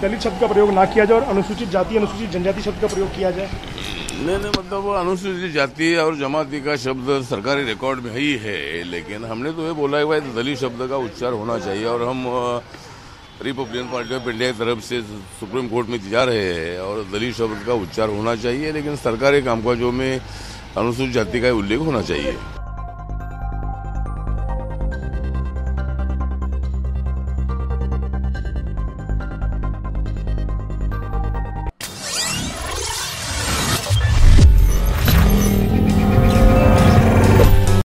दलित शब्द का प्रयोग ना किया जाए और अनुसूचित जाति, अनुसूचित जनजाति शब्द का प्रयोग किया जाए? नहीं नहीं मतलब वो अनुसूचित जाति और जमाती का शब्द सरकारी रिकॉर्ड में ही है, लेकिन हमने तो ये बोला है भाई दलित शब्द का उच्चार होना चाहिए और हम रिपब्लिकन पार्टी ऑफ़ इंडिया की तरफ़ से सुप्रीम कोर्ट में जा रहे हैं और दलित शब्द का उच्चार होना चाहिए, लेकिन सरकारी कामकाजों में अनुसूचित जाति का उल्लेख होना चाहिए।